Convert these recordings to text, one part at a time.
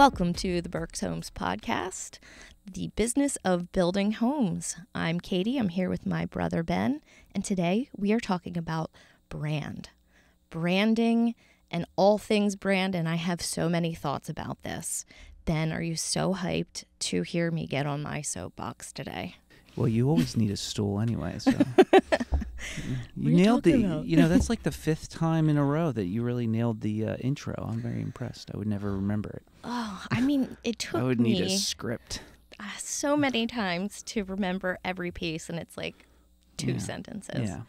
Welcome to the Berks Homes Podcast, the business of building homes. I'm Katie. I'm here with my brother Ben, and today we are talking about brand, branding, and all things brand. And I have so many thoughts about this. Ben, are you so hyped to hear me get on my soapbox today? Well, you always need a stool anyway, so you nailed the. talking about? You know, that's like the fifth time in a row that you really nailed the uh, intro. I'm very impressed. I would never remember it. Oh, I mean, it took I would me need a script. uh, so many times to remember every piece, and it's like two Yeah. sentences. Yeah.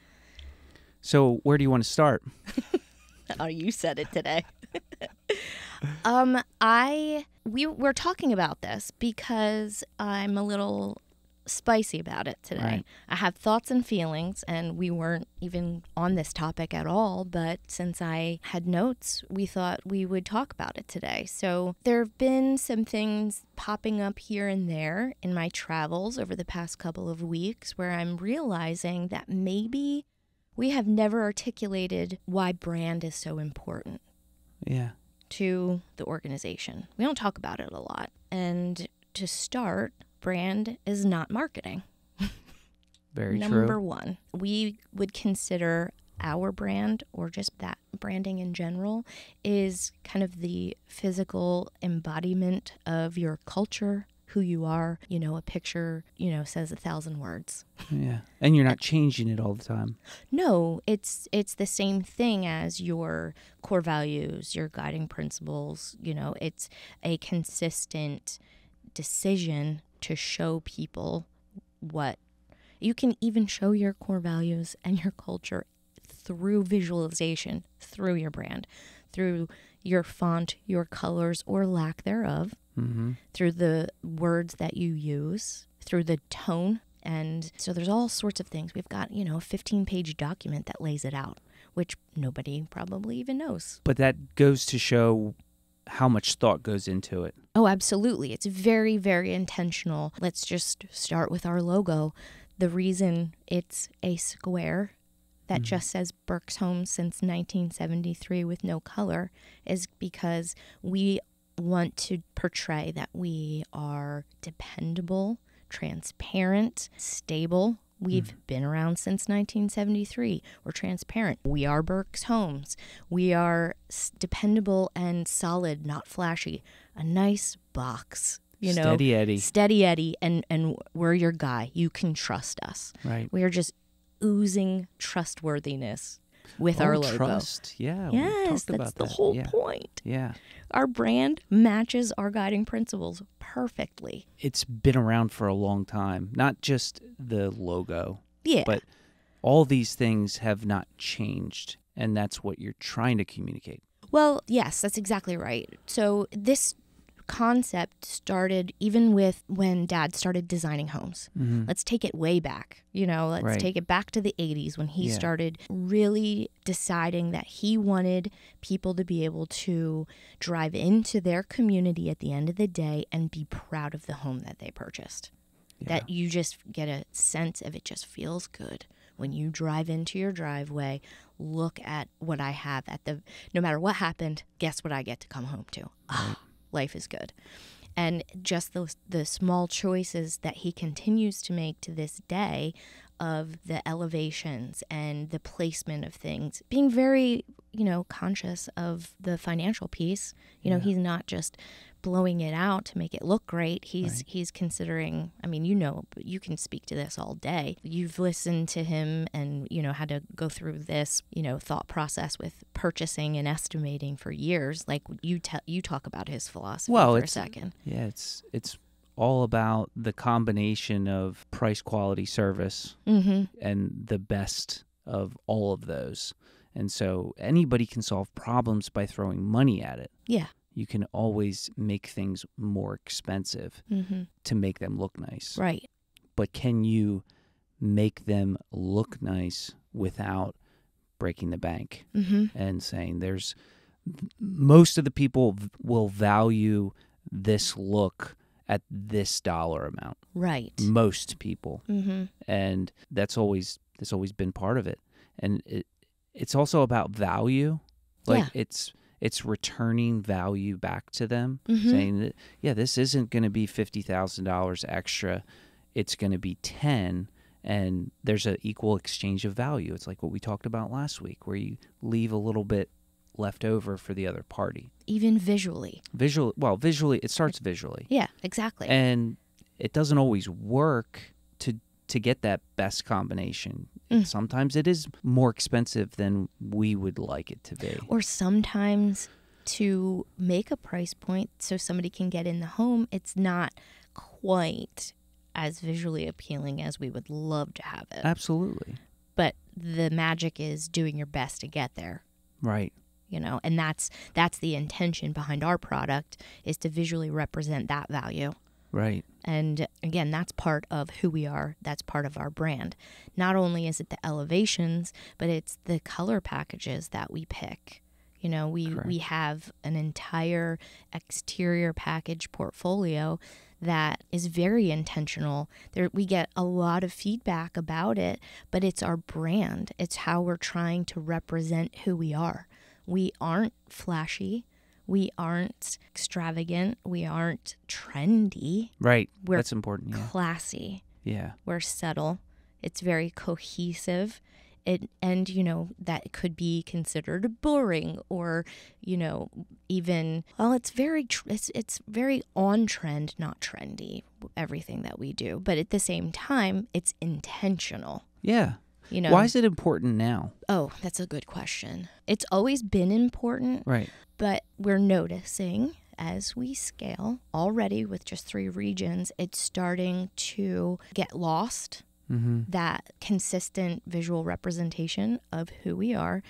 So where do you want to start? Oh, you said it today. um, I we were talking about this because I'm a little spicy about it today. Right. I have thoughts and feelings, and we weren't even on this topic at all. But since I had notes, we thought we would talk about it today. So there have been some things popping up here and there in my travels over the past couple of weeks where I'm realizing that maybe we have never articulated why brand is so important Yeah. to the organization. We don't talk about it a lot. And to start, brand is not marketing. Very Number true. one, we would consider our brand or just that branding in general is kind of the physical embodiment of your culture, who you are. You know, a picture, you know, says a thousand words. Yeah. And you're not changing it all the time. No, it's it's the same thing as your core values, your guiding principles, you know, it's a consistent decision to show people what you can even show your core values and your culture through visualization, through your brand, through your font, your colors or lack thereof, Mm-hmm. through the words that you use, through the tone. And so there's all sorts of things. We've got, you know, a 15 page document that lays it out, which nobody probably even knows. But that goes to show how much thought goes into it. Oh, absolutely. It's very, very intentional. Let's just start with our logo. The reason it's a square that mm-hmm. just says Berks Home since 1973 with no color is because we want to portray that we are dependable, transparent, stable. We've hmm. been around since 1973. We're transparent. We are Berks Homes. We are dependable and solid, not flashy. A nice box, you know, Steady Eddie. steady Eddie, and and we're your guy. You can trust us. Right. We are just oozing trustworthiness with our Oh, logo. Trust. Yeah. Yes, that's about the that. whole yeah. point. Yeah. Our brand matches our guiding principles perfectly. It's been around for a long time. Not just the logo. Yeah. But all these things have not changed, and that's what you're trying to communicate. Well, yes, that's exactly right. So this concept started even with when dad started designing homes. Let's take it way back. You know, let's Right. take it back to the 80s when he Yeah. started really deciding that he wanted people to be able to drive into their community at the end of the day and be proud of the home that they purchased. That you just get a sense of it just feels good when you drive into your driveway, look at what I have at the no matter what happened, guess what I get to come home to. Ah, life is good. And just those the small choices that he continues to make to this day of the elevations and the placement of things, being very, you know, conscious of the financial piece. You know, he's not just blowing it out to make it look great. He's he's considering. I mean, you know, but you can speak to this all day. You've listened to him and you know had to go through this you know thought process with purchasing and estimating for years. Like you tell you talk about his philosophy Well, for a second. Yeah, it's it's all about the combination of price, quality, service, Mm-hmm. and the best of all of those. And so anybody can solve problems by throwing money at it. Yeah. You can always make things more expensive Mm-hmm. to make them look nice. Right. But can you make them look nice without breaking the bank Mm-hmm. and saying there's most of the people v- will value this look at this dollar amount. Right. Most people Mm-hmm. and that's always that's always been part of it and it it's also about value like Yeah. it's it's returning value back to them, Mhm. saying that yeah, this isn't going to be fifty thousand dollars extra. It's going to be ten, and there's an equal exchange of value. It's like what we talked about last week, where you leave a little bit left over for the other party. Even visually. Visual, well, visually, it starts visually, Yeah, exactly. and it doesn't always work to to get that best combination. Mm. Sometimes it is more expensive than we would like it to be. or sometimes to make a price point so somebody can get in the home, it's not quite as visually appealing as we would love to have it. Absolutely. But the magic is doing your best to get there. Right. you know and that's that's the intention behind our product is to visually represent that value Right. and again that's part of who we are. That's part of our brand. Not only is it the elevations but it's the color packages that we pick. You know we Correct. we have an entire exterior package portfolio that is very intentional. There we get a lot of feedback about it but it's our brand. It's how we're trying to represent who we are. We aren't flashy we aren't extravagant we aren't trendy Right. We're That's important. Yeah. classy Yeah. we're subtle it's very cohesive it, and you know that could be considered boring or you know even well it's very tr- it's, it's very on trend not trendy everything that we do but at the same time it's intentional Yeah. You know Why is it important now? oh that's a good question it's always been important Right. but we're noticing as we scale already with just three regions it's starting to get lost Mm-hmm. that consistent visual representation of who we are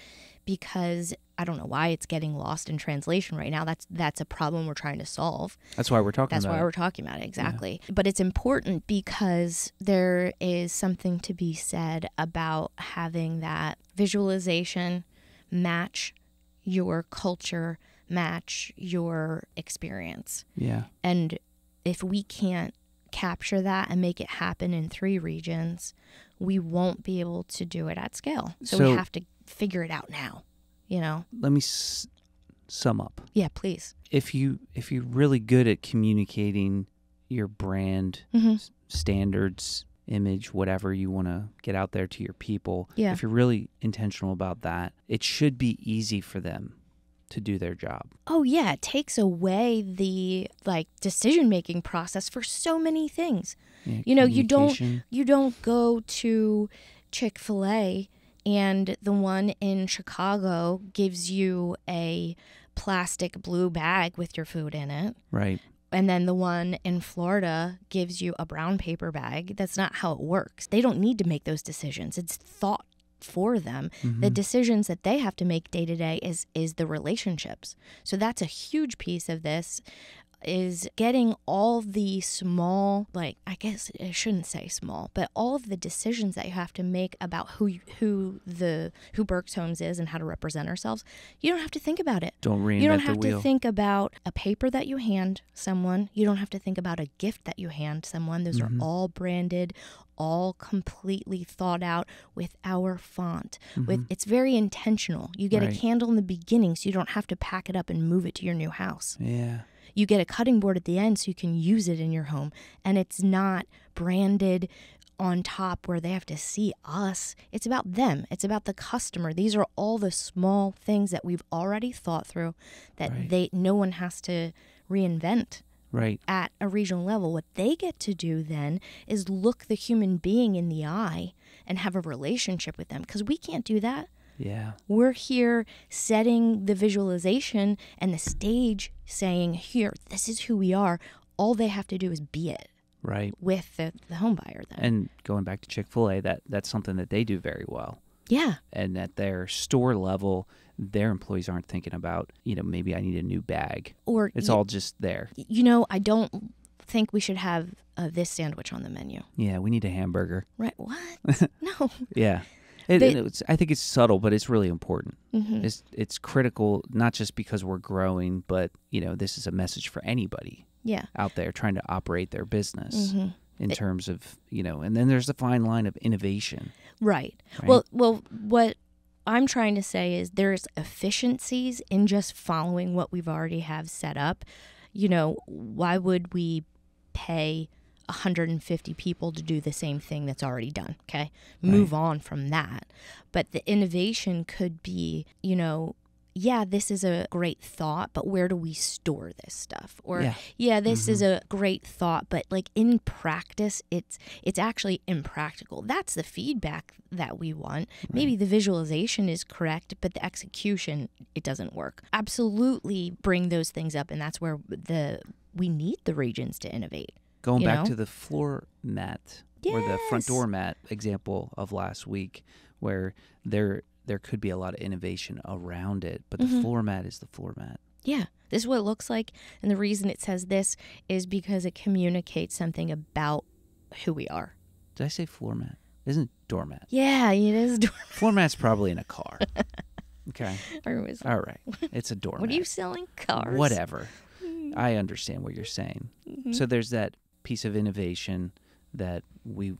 because I don't know why it's getting lost in translation right now. That's that's a problem we're trying to solve. That's why we're talking That's about why it. we're talking about it exactly. But it's important because there is something to be said about having that visualization match your culture, match your experience. Yeah. And if we can't capture that and make it happen in three regions, we won't be able to do it at scale. So, we have to figure it out now. You know? Let me s- sum up. Yeah, please. If you if you're really good at communicating your brand hmm s- standards, image, whatever you want to get out there to your people, Yeah. if you're really intentional about that, it should be easy for them to do their job. Oh yeah, it takes away the like decision making process for so many things. Yeah, You know, you don't- You don't go to Chick-fil-A and the one in Chicago gives you a plastic blue bag with your food in it. Right. and then the one in Florida gives you a brown paper bag. That's not how it works. They don't need to make those decisions. It's thought for them. The Mhm. decisions that they have to make day to day is is the relationships. So that's a huge piece of this is getting all the small like I guess I shouldn't say small, but all of the decisions that you have to make about who who the who Berks Homes is and how to represent ourselves. You don't have to think about it. Don't reinvent You don't have to think about a paper that you hand someone. You don't have to think about a gift that you hand someone. Those Mhm. are all branded, all completely thought out with our font. With it's very intentional. You get Mm-hmm. Right. a candle in the beginning so you don't have to pack it up and move it to your new house. yeah. You get a cutting board at the end so you can use it in your home and it's not branded on top where they have to see us. It's about them. It's about the customer. These are all the small things that we've already thought through that Right. they no one has to reinvent Right. at a regional level. What they get to do then is look the human being in the eye and have a relationship with them because we can't do that. Yeah. We're here setting the visualization and the stage saying, here, this is who we are. All they have to do is be it Right. with the, the home buyer then. And going back to Chick Fil A, that that's something that they do very well. yeah. And at their store level, their employees aren't thinking about, you know, maybe I need a new bag. Or, It's all just there. you know, I don't think we should have uh, this sandwich on the menu. Yeah, we need a hamburger. Right. What? no. Yeah. It, They- it's, I think it's subtle, but it's really important. hmm It's it's critical not just because we're growing, but you know this is a message for anybody Yeah. out there trying to operate their business hmm in terms of you know. And then there's the fine line of innovation. Right. Right. Well, well, what I'm trying to say is there's efficiencies in just following what we've already have set up. You know, why would we pay 150 people to do the same thing that's already done? Okay. Move on from that. But the innovation could be, you know, yeah, this is a great thought, but where do we store this stuff? Or Yeah. yeah, this is mm-hmm. a great thought, but like in practice, it's it's actually impractical. That's the feedback that we want. Maybe the visualization is correct, but the execution it doesn't work. Absolutely bring those things up, and that's where the we need the regions to innovate. Going back know? to the floor mat or the front door mat example of last week, where there there could be a lot of innovation around it, but the Mhm. floor mat is the floor mat. Yeah, this is what it looks like, and the reason it says this is because it communicates something about who we are. Did I say floor mat? Isn't it doormat? Yeah, it is. Doormat. Floor mat's probably in a car. Okay. All right. It's a doormat. what are you selling? Cars? Whatever. I understand what you're saying. Mm-hmm. So there's that piece of innovation that we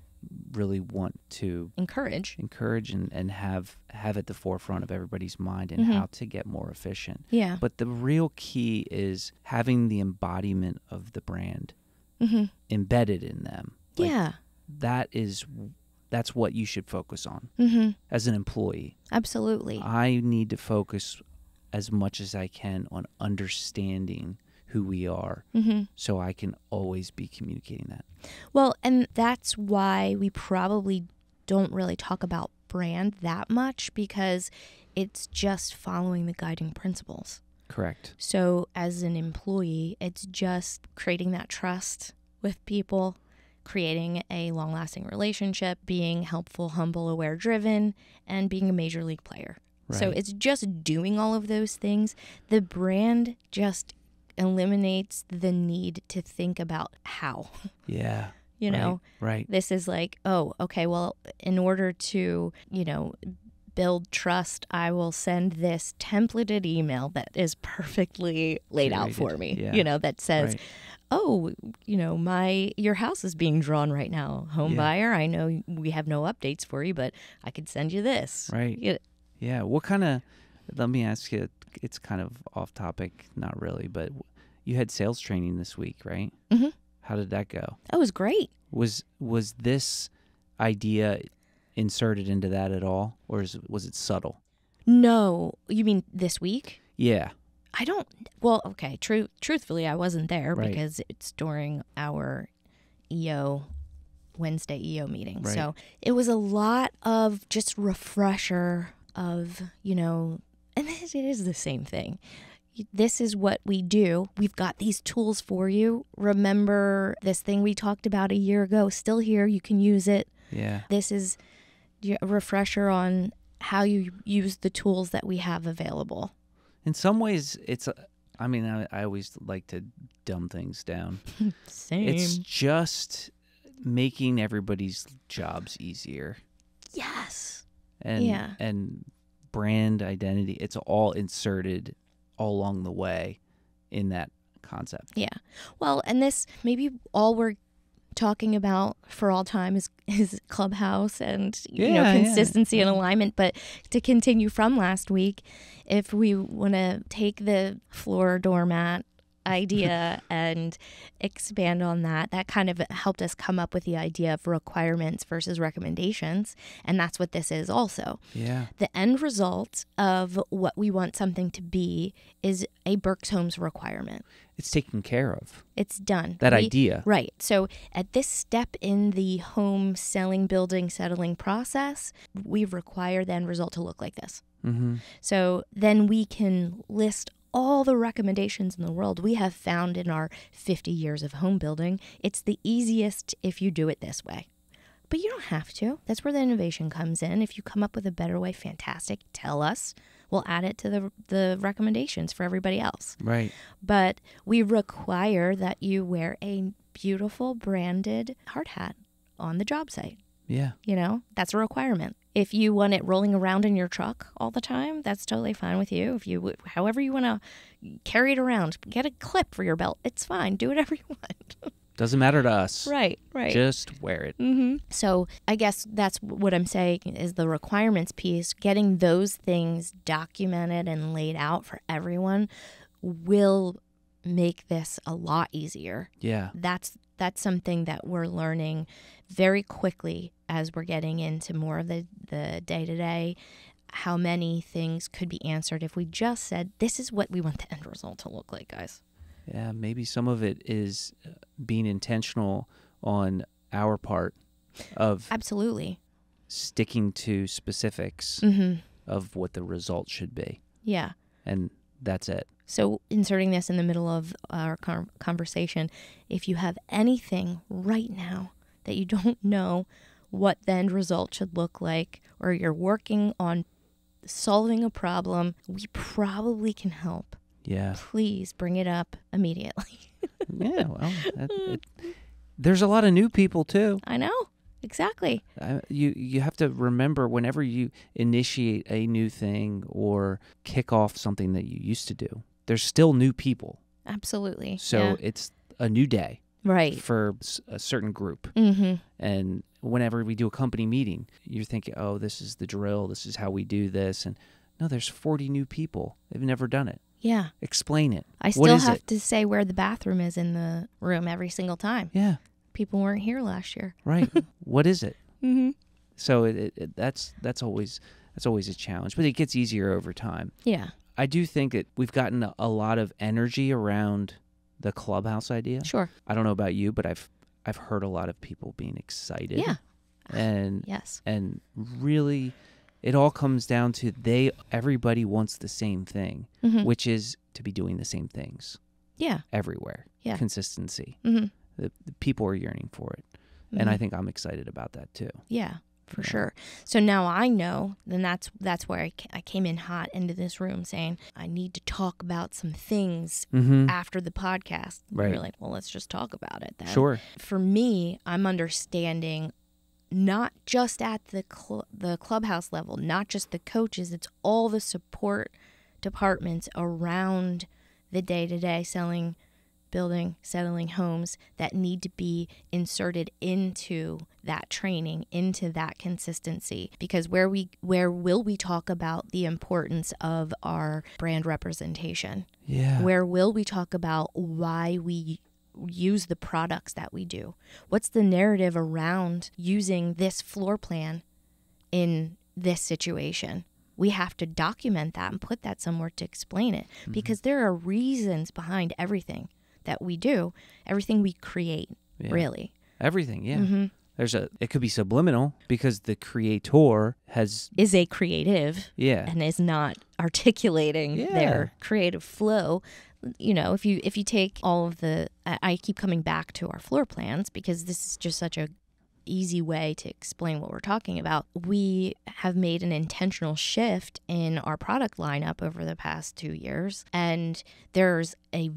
really want to Encourage. encourage and, and have have at the forefront of everybody's mind and Mhm. how to get more efficient. Yeah. But the real key is having the embodiment of the brand hmm embedded in them. Like, yeah. That is that's what you should focus on hmm as an employee. Absolutely. I need to focus as much as I can on understanding who we are hmm so I can always be communicating that. Well, and that's why we probably don't really talk about brand that much because it's just following the guiding principles. Correct. So, as an employee, it's just creating that trust with people, creating a long lasting relationship, being helpful, humble, aware, driven, and being a major league player. So, it's just doing all of those things. The brand just eliminates the need to think about how, Yeah. you know? Right. This is like, oh, okay, well, in order to, you know, build trust, I will send this templated email that is perfectly laid out for me, yeah. you know, that says, Right. oh, you know, my your house is being drawn right now, home Yeah. buyer. I know we have no updates for you, but I could send you this. Right. You- Yeah. What kind of? Let me ask you. It's kind of off topic, not really, but you had sales training this week, right? Mhm. How did that go? That was great. Was was this idea inserted into that at all, or is, was it subtle? No, you mean this week? Yeah. I don't. Well, okay. True. Truthfully, I wasn't there Right. because it's during our EO Wednesday EO meeting. Right. So it was a lot of just refresher of you know, and it is the same thing. This is what we do. We've got these tools for you. Remember this thing we talked about a year ago? Still here. You can use it. Yeah. This is a refresher on how you use the tools that we have available. In some ways, it's. Uh, I mean, I, I always like to dumb things down. Same. It's just making everybody's jobs easier. yes. and Yeah. and brand identity it's all inserted all along the way in that concept Yeah. Well, and this maybe all we're talking about for all time is is clubhouse and you know Yeah, yeah. consistency and alignment but to continue from last week if we want to take the floor doormat idea and expand on that that kind of helped us come up with the idea of requirements versus recommendations and that's what this is also yeah the end result of what we want something to be is a Berks Homes requirement. it's taken care of It's done. that We- idea Right. So at this step in the home selling, building, settling process, we require the end result to look like this. mm-hmm. So then we can list all the recommendations in the world we have found in our 50 years of home building. It's the easiest if you do it this way. But you don't have to. That's where the innovation comes in. If you come up with a better way, fantastic. Tell us. We'll add it to the the recommendations for everybody else. right But we require that you wear a beautiful branded hard hat on the job site. yeah You know, that's a requirement. If you want it rolling around in your truck all the time, that's totally fine with you. If you, however you want to carry it around, get a clip for your belt. It's fine. Do whatever you want. Doesn't matter to us. right, right. Just wear it. hmm So I guess that's what I'm saying is the requirements piece. Getting those things documented and laid out for everyone will make this a lot easier. Yeah. That's that's something that we're learning very quickly as we're getting into more of the the day to day. How many things could be answered if we just said, "This is what we want the end result to look like, guys." Yeah. Maybe some of it is uh, being intentional on our part of Absolutely. sticking to specifics hmm of what the result should be. Yeah. And that's it. So, inserting this in the middle of our conversation, if you have anything right now that you don't know what the end result should look like, or you're working on solving a problem, we probably can help. Yeah. Please bring it up immediately. yeah. Well, that, it, there's a lot of new people too. I know. Exactly. You you have to remember whenever you initiate a new thing or kick off something that you used to do, there's still new people. Absolutely. So Yeah. it's a new day right. for a certain group. Mm-hmm. And whenever we do a company meeting, you're thinking, "Oh, this is the drill. This is how we do this." And no, there's 40 new people. They've never done it. Yeah. Explain it. I still have it? to say where the bathroom is in the room every single time. Yeah. People weren't here last year. Right. what is it? Mm-hmm. So it, it, it, that's that's always that's always a challenge, but it gets easier over time. Yeah. I do think that we've gotten a, a lot of energy around the clubhouse idea. Sure. I don't know about you, but I've I've heard a lot of people being excited. Yeah. And Yes. and really it all comes down to they everybody wants the same thing, Mm-hmm. which is to be doing the same things Yeah. everywhere. Yeah. Consistency. Mm-hmm. The, the people are yearning for it. And I think I'm excited about that too. yeah, for Yeah. sure. So now I know. Then that's that's where I, I came in hot into this room saying I need to talk about some things Mm-hmm. after the podcast. And Right. You're like, well, let's just talk about it then. Sure. For me, I'm understanding not just at the cl- the clubhouse level, not just the coaches. It's all the support departments around the day to day selling, building, settling homes that need to be inserted into that training, into that consistency. Because where we where will we talk about the importance of our brand representation? Yeah. Where will we talk about why we use the products that we do? What's the narrative around using this floor plan in this situation? We have to document that and put that somewhere to explain it mm-hmm. because there are reasons behind everything that we do, everything we create, Yeah. really. Everything, yeah. hmm There's a it could be subliminal because the creator has Is a creative yeah. and is not articulating Yeah. their creative flow you know if you if you take all of the I, I keep coming back to our floor plans because this is just such a easy way to explain what we're talking about we have made an intentional shift in our product lineup over the past two years and there's a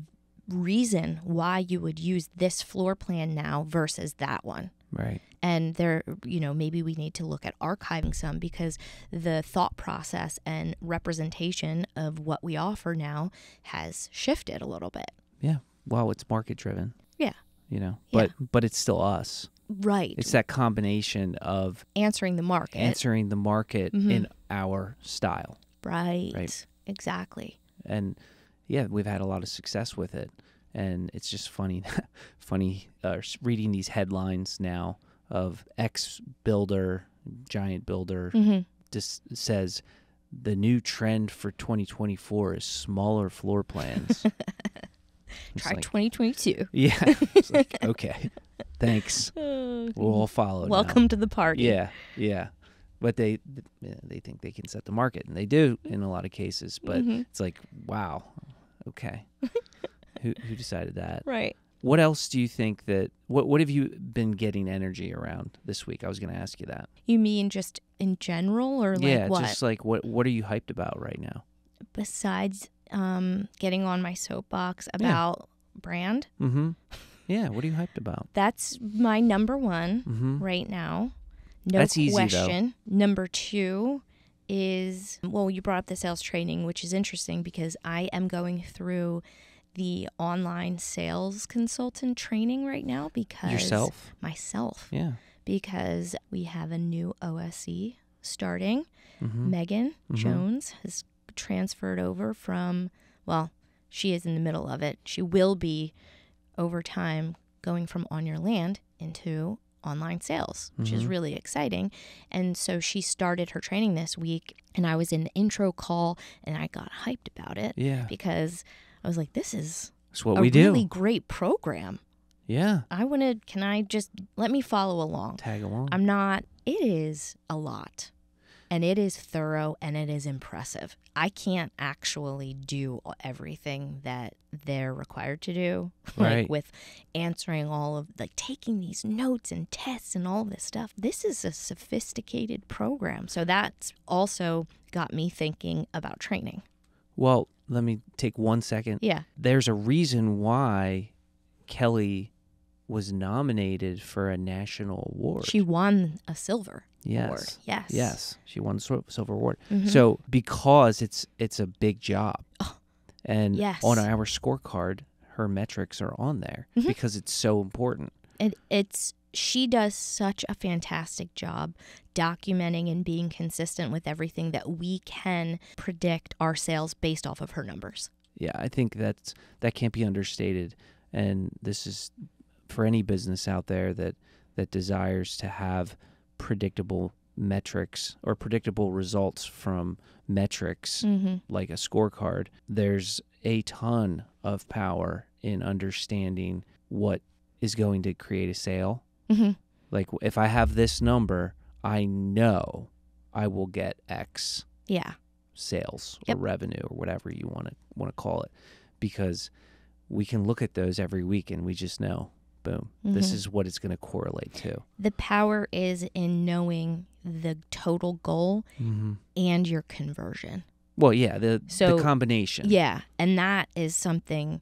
reason why you would use this floor plan now versus that one Right. and there you know maybe we need to look at archiving some because the thought process and representation of what we offer now has shifted a little bit Yeah. Well, it's market driven. Yeah. You know. Yeah. But but it's still us. right It's that combination of answering the market answering the market Mhm. in our style. right. Right. exactly And yeah, we've had a lot of success with it. And it's just funny funny uh, reading these headlines now of X builder, giant builder hmm just says the new trend for 2024 is smaller floor plans. Try like, 2022 yeah. It's like, okay. Thanks. We'll all follow. now. welcome to the party Yeah, yeah. But they they think they can set the market, and they do in a lot of cases. But Mhm. it's like, wow, okay. who who decided that? right What else do you think that? What what have you been getting energy around this week? I was going to ask you that. you mean just in general or like yeah, what just like what what are you hyped about right now? besides um getting on my soapbox about brand Mm-hmm. Yeah. What are you hyped about? that's my number one Mm-hmm. right now. No That's easy, question. Number two is well, you brought up the sales training, which is interesting because I am going through the online sales consultant training right now because Yourself? myself Yeah. because we have a new OSE starting. Mm-hmm. Megan Jones has transferred over from, well, she is in the middle of it. She will be over time going from on your land into online sales, which is mm-hmm. really exciting. And so she started her training this week, and I was in the intro call and I got hyped about it Yeah. because I was like, this is That's what a we do. really great program. yeah. I want to, can I just let me follow along? Tag along. I'm not, it is a lot and it is thorough and it is impressive. I can't actually do everything that they're required to do, Right. like with answering all of, like taking these notes and tests and all this stuff. This is a sophisticated program. So that's also got me thinking about training. well, let me take one second. Yeah. There's a reason why Kelly was nominated for a national award. She won a silver yes. award. Yes. Yes, she won Sil- silver award. Mhm. So because it's it's a big job, and Oh, yes. on our scorecard, her metrics are on there Mhm. because it's so important. it, it's she does such a fantastic job documenting and being consistent with everything that we can predict our sales based off of her numbers. Yeah, I think that's that can't be understated, and this is for any business out there that that desires to have predictable metrics or predictable results from metrics Mm-hmm. like a scorecard, there's a ton of power in understanding what is going to create a sale. Mm-hmm. Like if I have this number, I know I will get X Yeah. sales Yep. or revenue or whatever you want to want to call it because we can look at those every week and we just know boom this Mhm. is what it's going to correlate to The power is in knowing the total goal mm-hmm. and your conversion. well yeah the So, the combination Yeah. And that is something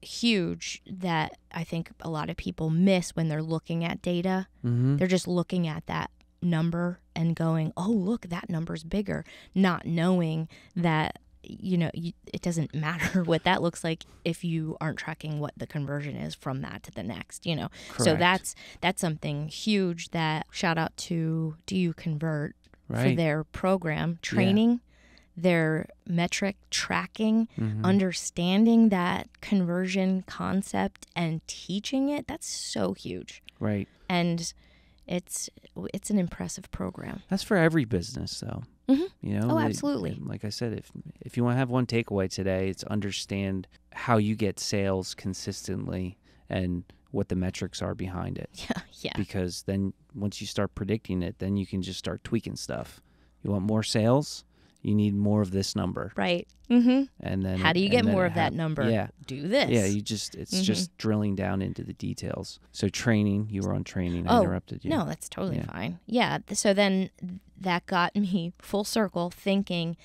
huge that I think a lot of people miss when they're looking at data. mm-hmm. They're just looking at that number and going, "Oh, look, that number's bigger," not knowing that you know you, it doesn't matter what that looks like if you aren't tracking what the conversion is from that to the next. You know, so that's that's something huge. That shout out to Do You Convert for their program training. Their metric tracking, Mhm. understanding that conversion concept and teaching it, that's so huge right and it's it's an impressive program. that's for every business though Mhm. you know Oh, absolutely. like i said if if you want to have one takeaway today it's understand how you get sales consistently and what the metrics are behind it Yeah, yeah, because then once you start predicting it, then you can just start tweaking stuff. You want more sales, you need more of this number, right. Mm-hmm. and then How do you get more of that number? Yeah, Do this. yeah. You just it's Mhm. just drilling down into the details. So training, you were on training. I Oh, interrupted you. No, that's totally Yeah. fine. Yeah. So then that got me full circle thinking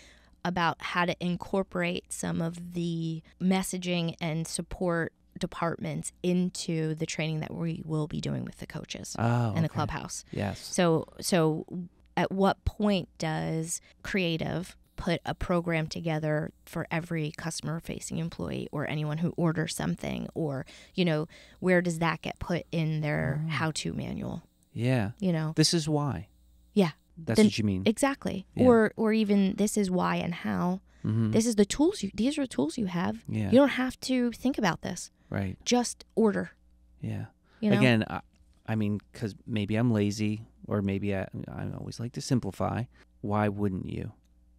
about how to incorporate some of the messaging and support departments into the training that we will be doing with the coaches Oh, in the okay. clubhouse. Yes. So so at what point does creative put a program together for every customer facing employee or anyone who orders something or you know where does that get put in their Oh. how to manual Yeah. you know This is why. Yeah. That's Then- what you mean. exactly Yeah. or or even this is why and how hmm this is the tools you these are the tools you have yeah. you don't have to think about this right. just order Yeah. you know Again, I, I mean, because maybe I'm lazy, or maybe I, I always like to simplify. Why wouldn't you?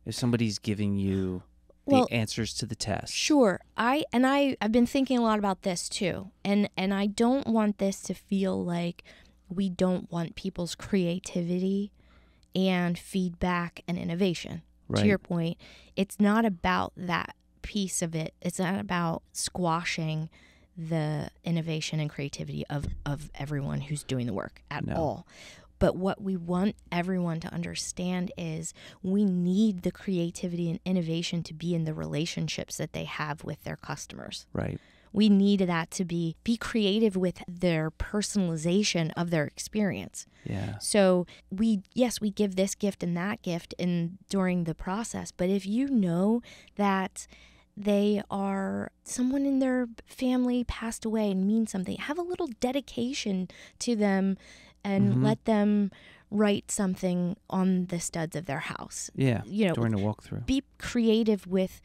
If somebody's giving you the Well, answers to the test, Sure. I and I I've been thinking a lot about this too. And and I don't want this to feel like we don't want people's creativity and feedback and innovation. right? To your point, it's not about that piece of it. It's not about squashing the innovation and creativity of of everyone who's doing the work at No. all. But what we want everyone to understand is we need the creativity and innovation to be in the relationships that they have with their customers. right. We need that to be be creative with their personalization of their experience. Yeah. So we yes, we give this gift and that gift in during the process, but if you know that they are someone in their family passed away and means something. Have a little dedication to them and Mhm. let them write something on the studs of their house. Yeah. You know, During a walkthrough. be creative with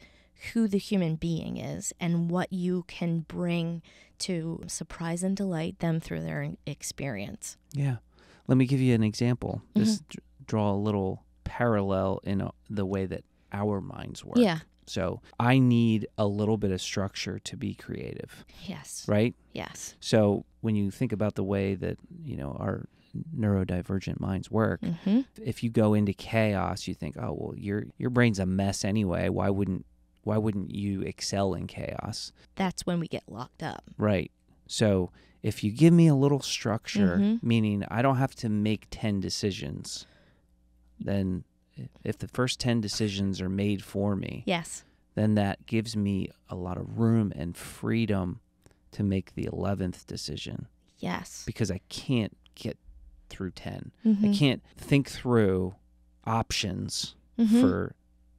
who the human being is and what you can bring to surprise and delight them through their experience. Yeah. Let me give you an example. Mm-hmm. D- draw a little parallel in uh the way that our minds work. Yeah. So I need a little bit of structure to be creative, Yes. right? Yes. So when you think about the way that, you know, our neurodivergent minds work, hmm if you go into chaos, you think, "Oh, well, your your brain's a mess anyway. Why wouldn't why wouldn't you excel in chaos?" That's when we get locked up. Right. So if you give me a little structure, Mhm. meaning I don't have to make 10 decisions, then if the first 10 decisions are made for me, Yes. then that gives me a lot of room and freedom to make the 11th decision Yes. because I can't get through 10. Mhm. I can't think through options Mhm. for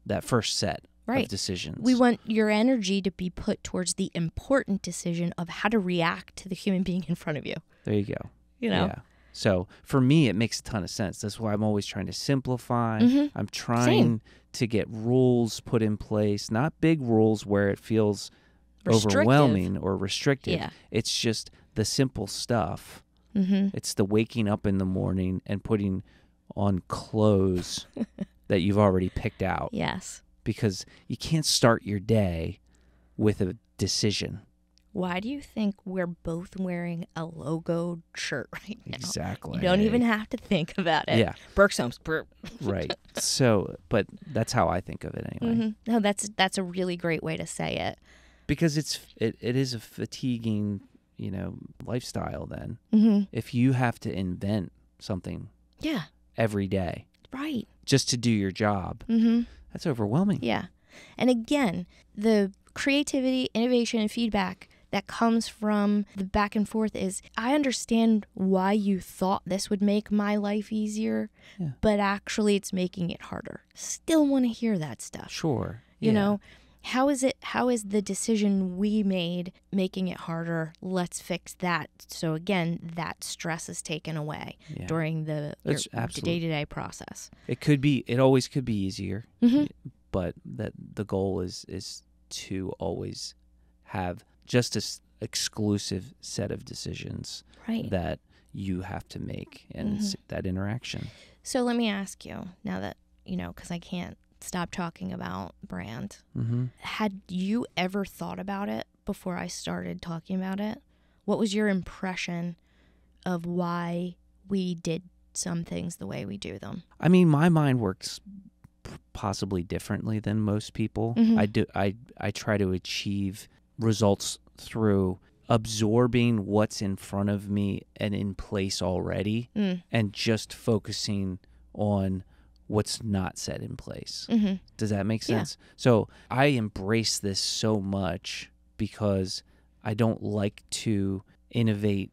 that first set Right. of decisions. We want your energy to be put towards the important decision of how to react to the human being in front of you. there you go. You know? Yeah. So for me, it makes a ton of sense. That's why I'm always trying to simplify. Mhm. I'm trying to get rules put in place, not big rules where it feels overwhelming or restrictive. Yeah. It's just the simple stuff. Mm-hmm. It's the waking up in the morning and putting on clothes that you've already picked out Yes. because you can't start your day with a decision. Why do you think we're both wearing a logo shirt right now? Exactly. You don't even have to think about it. Yeah, Berks Homes. Right. So, but that's how I think of it anyway. Mhm. No, that's that's a really great way to say it. because it's it, it is a fatiguing you know lifestyle then Mm-hmm. if you have to invent something Yeah. every day Right. just to do your job Mm-hmm. that's overwhelming Yeah. And again, the creativity, innovation, and feedback that comes from the back and forth is I understand why you thought this would make my life easier, Yeah. but actually it's making it harder. Still want to hear that stuff. sure You yeah. know, how is it how is the decision we made making it harder? Let's fix that. So again, that stress is taken away Yeah. during the day-to-day process. it could be it always could be easier Mhm. but that the goal is is to always have just a s- exclusive set of decisions Right. that you have to make and Mhm. s- that interaction So let me ask you now that, you know, because I can't stop talking about brand. mm-hmm. Had you ever thought about it before I started talking about it? What was your impression of why we did some things the way we do them? I mean, my mind works possibly differently than most people. Mhm. I do. I I try to achieve results through absorbing what's in front of me and in place already, Mm. and just focusing on what's not set in place. Mm-hmm. Does that make Yeah. sense? So I embrace this so much because I don't like to innovate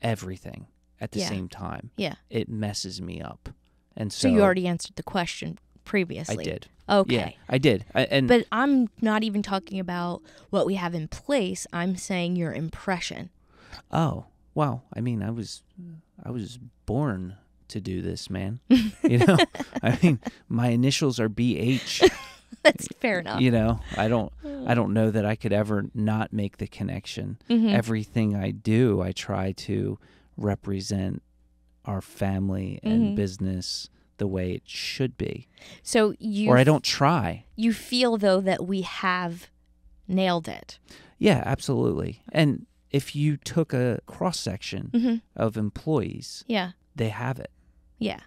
everything at the Yeah. same time. Yeah. It messes me up. And So, so, you already answered the question previously. I did. Okay. Yeah, I did. I, and But I'm not even talking about what we have in place. I'm saying your impression. oh, wow. I mean, I was I was born to do this, man. you know, I mean, my initials are BH. That's fair enough. you know, I don't I don't know that I could ever not make the connection. Mhm. Everything I do, I try to represent our family and Mhm. business the way it should be. So you or I don't try. you feel though that we have nailed it. Yeah, absolutely. And if you took a cross section Mm-hmm. of employees, Yeah. they have it. Yeah.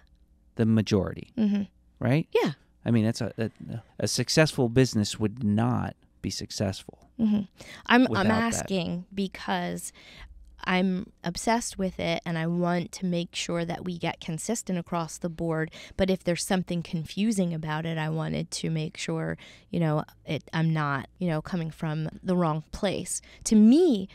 The majority, Mm-hmm. right? Yeah. I mean, that's a, a a successful business would not be successful. Mm-hmm. I'm I'm that. asking because I'm obsessed with it and I want to make sure that we get consistent across the board. But if there's something confusing about it, I wanted to make sure, you know, it I'm not, you know, coming from the wrong place. To me,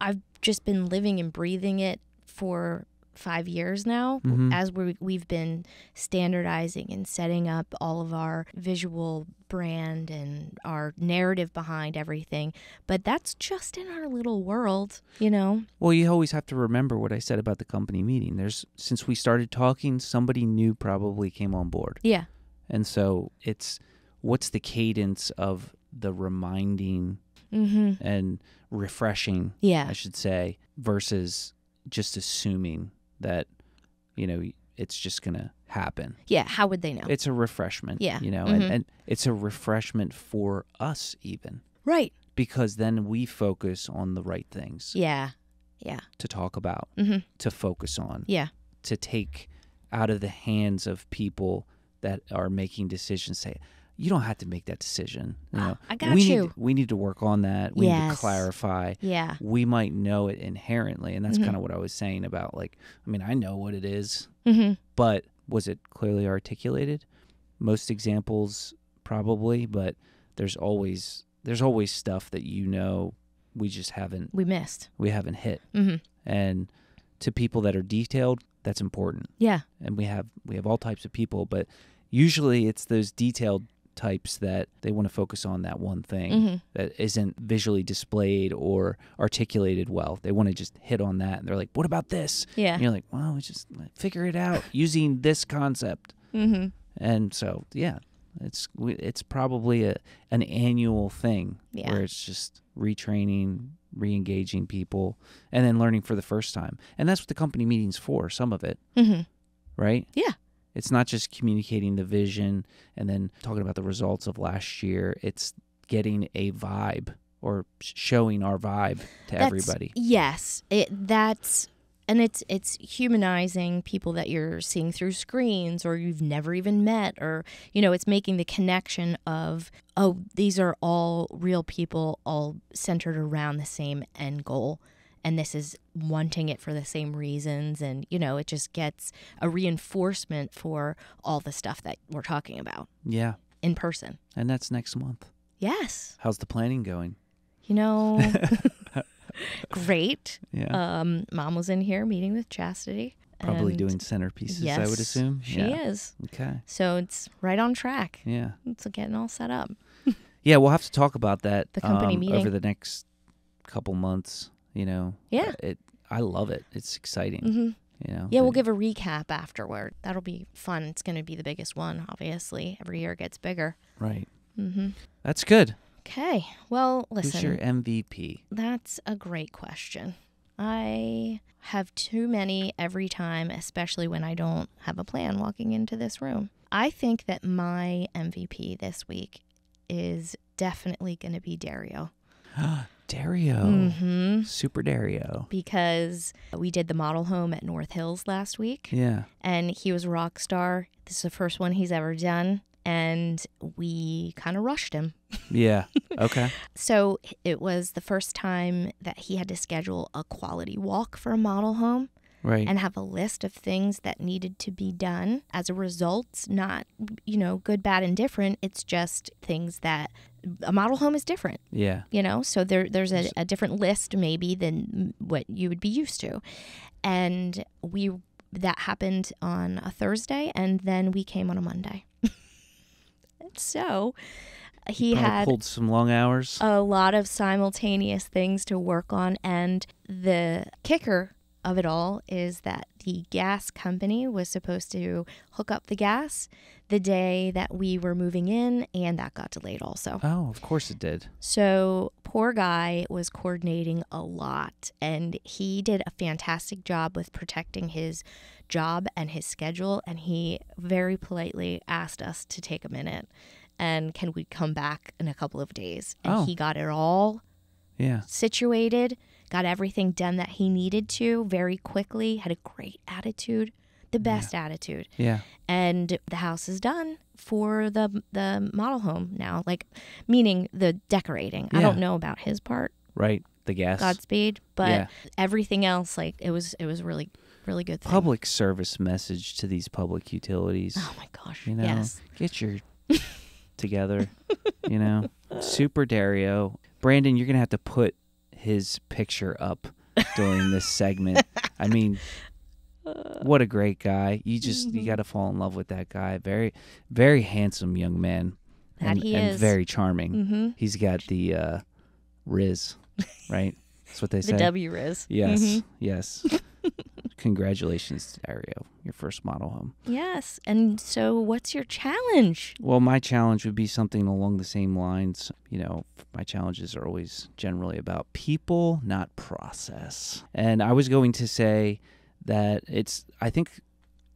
I've just been living and breathing it for five years now Mhm. as we we've been standardizing and setting up all of our visual brand and our narrative behind everything. But that's just in our little world, you know? Well, you always have to remember what I said about the company meeting. There's since we started talking, somebody new probably came on board. Yeah. And so it's what's the cadence of the reminding Mm-hmm. and refreshing, Yeah. I should say, versus just assuming that, you know, it's just going to happen. Yeah. How would they know? It's a refreshment. Yeah. You know, Mhm. and, and it's a refreshment for us, even right. because then we focus on the right things Yeah. Yeah. to talk about, Mm-hmm. to focus on. Yeah. to take out of the hands of people that are making decisions say you don't have to make that decision you know I got we you. need we need to work on that we need to clarify Yeah. we might know it inherently and that's Mhm. kind of what i was saying about like i mean i know what it is Mm-hmm. but was it clearly articulated most examples probably but there's always there's always stuff that you know we just haven't We missed. we haven't hit Mm-hmm. and to people that are detailed that's important Yeah. and we have we have all types of people but usually it's those detailed types that they want to focus on that one thing Mm-hmm. that isn't visually displayed or articulated well they want to just hit on that and they're like what about this Yeah. and you're like well we just figure it out using this concept Mm-hmm. and so yeah it's it's probably a an annual thing Yeah. where it's just retraining re-engaging people and then learning for the first time and that's what the company meeting's for some of it Mm-hmm. right? Yeah. It's not just communicating the vision and then talking about the results of last year. It's getting a vibe or showing our vibe to That's- everybody. Yes, it that's and it's it's humanizing people that you're seeing through screens or you've never even met or you know it's making the connection of oh these are all real people all centered around the same end goal and this is wanting it for the same reasons and you know it just gets a reinforcement for all the stuff that we're talking about Yeah. in person. And that's next month. Yes. How's the planning going? You know great. Yeah. Um, mom was in here meeting with Chastity. Probably and doing centerpieces, yes, I would assume. She yeah. is. Okay. So it's right on track. Yeah. It's getting all set up. Yeah, we'll have to talk about that The company um, meeting. over the next couple months, you know. Yeah. It I love it. It's exciting, Mm-hmm. you know. Yeah, we'll give a recap afterward. That'll be fun. It's going to be the biggest one, obviously. Every year it gets bigger. Right. Mm-hmm. That's good. Okay. Well, listen. Who's your MVP? That's a great question. I have too many every time, especially when I don't have a plan walking into this room. I think that my MVP this week is definitely going to be Dario. Dario. hmm Super Dario. Because we did the model home at North Hills last week, Yeah. and he was rock star. This is the first one he's ever done, and we kind of rushed him. Yeah. Okay. So it was the first time that he had to schedule a quality walk for a model home Right. and have a list of things that needed to be done. As a result, not, you know, good, bad, and different. It's just things that a model home is different, yeah. you know? So there, there's a, a different list maybe than what you would be used to. And we, that happened on a Thursday and then we came on a Monday. so uh, he Probably had pulled some long hours. a lot of simultaneous things to work on. And the kicker of it all is that the gas company was supposed to hook up the gas the day that we were moving in, and that got delayed also. oh, of course it did. So, poor guy was coordinating a lot, and he did a fantastic job with protecting his job and his schedule. And he very politely asked us to take a minute and can we come back in a couple of days? And Oh. he got it all Yeah. situated, got everything done that he needed to very quickly, had a great attitude, the best attitude. Yeah. And the house is done for the the model home now, like meaning the decorating. I don't know about his part, Right. The gas. Godspeed, but Yeah. everything else like it was it was really really good thing. Public service message to these public utilities. Oh my gosh. You know, Yes. get your together. You know, Super Dario. Brandon, you're gonna have to put his picture up during this segment. I mean, what a great guy. You just you Mhm. got to fall in love with that guy. Very very handsome young man. That and, he and is. very charming. Mm-hmm. He's got the uh Riz, right? That's what they The say. The W Riz. Yes, Mhm. yes. Congratulations, Dario, your first model home. Yes. And so, what's your challenge? Well, my challenge would be something along the same lines. You know, my challenges are always generally about people, not process. And I was going to say that it's, I think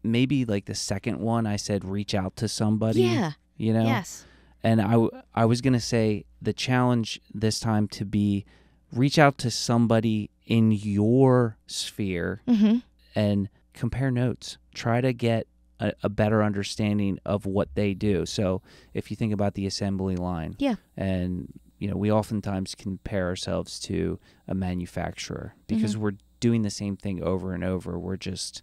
maybe like the second one, I said reach out to somebody. Yeah. You know? Yes. And I, I was going to say the challenge this time to be reach out to somebody in your sphere Mm-hmm. And compare notes. Try to get a, a better understanding of what they do. So if you think about the assembly line, Yeah. and you know, we oftentimes compare ourselves to a manufacturer mm-hmm. because we're doing the same thing over and over. We're just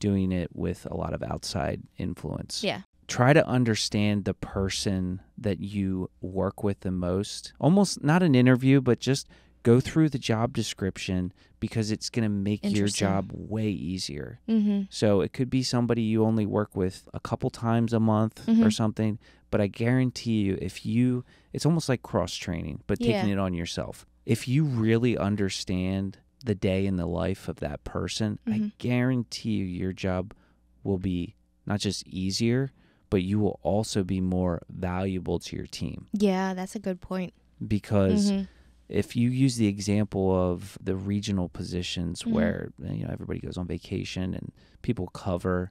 doing it with a lot of outside influence. Yeah. Try to understand the person that you work with the most. Almost not an interview, but just go through the job description because it's going to make your job way easier. Mm-hmm. So it could be somebody you only work with a couple times a month or Mhm. something, but I guarantee you if you it's almost like cross training, but taking Yeah. it on yourself. If you really understand the day in the life of that person, I Mhm. guarantee you your job will be not just easier, but you will also be more valuable to your team Yeah, that's a good point. because Mhm. If you use the example of the regional positions Mhm. where you know everybody goes on vacation and people cover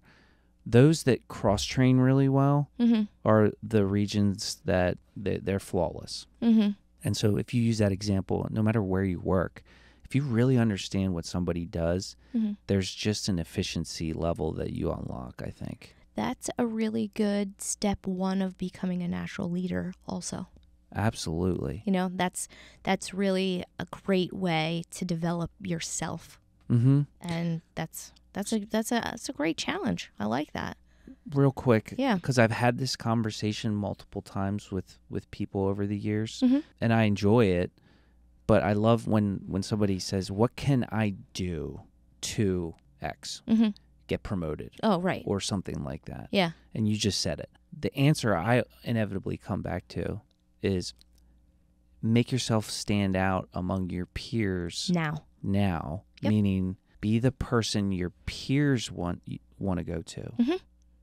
those that cross train really well Mhm. are the regions that they, they're flawless Mhm. and so if you use that example no matter where you work if you really understand what somebody does Mhm. there's just an efficiency level that you unlock i think That's a really good step one of becoming a natural leader. Also, absolutely you know, that's that's really a great way to develop yourself, mm-hmm and that's that's a that's a that's a great challenge. I like that. real quick Yeah. because i've had this conversation multiple times with with people over the years Mhm. and i enjoy it but i love when when somebody says what can i do to x Mm-hmm. get promoted Oh, right. or something like that Yeah. and you just said it the answer i inevitably come back to is make yourself stand out among your peers Now. now Yep. meaning be the person your peers want want to go to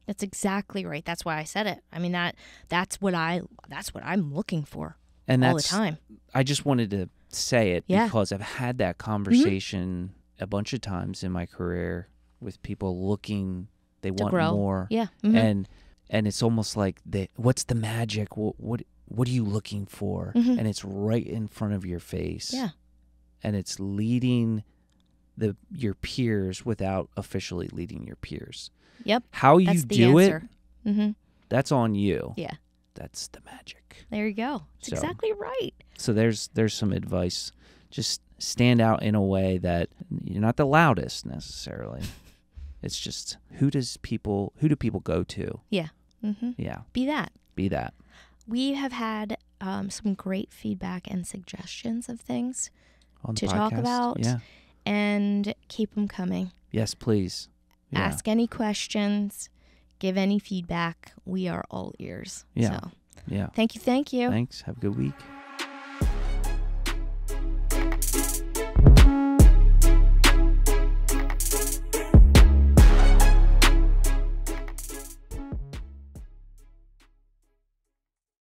That's exactly right. That's why I said it. I mean that that's what I that's what I'm looking for and all the time. I just wanted to say it Yeah. because I've had that conversation a bunch of times in my career with people looking they To want grow. more Yeah. mhm. and and it's almost like they what's the magic what what what are you looking for Mhm. and it's right in front of your face Yeah. and it's leading the your peers without officially leading your peers Yep. how you That's the do it answer. Mm-hmm. that's on you Yeah. that's the magic There you go. It's So- exactly right. So there's there's some advice. Just stand out in a way that you're not the loudest necessarily. It's just who does people who do people go to? Yeah. Mm-hmm. Yeah, Be that. be that. We have had um, some great feedback and suggestions of things, To talk about. Yeah. and keep them coming. Yes, please. Yeah. Ask any questions, give any feedback. We are all ears. Yeah. So Yeah. thank you. Thank you. Thanks. Have a good week.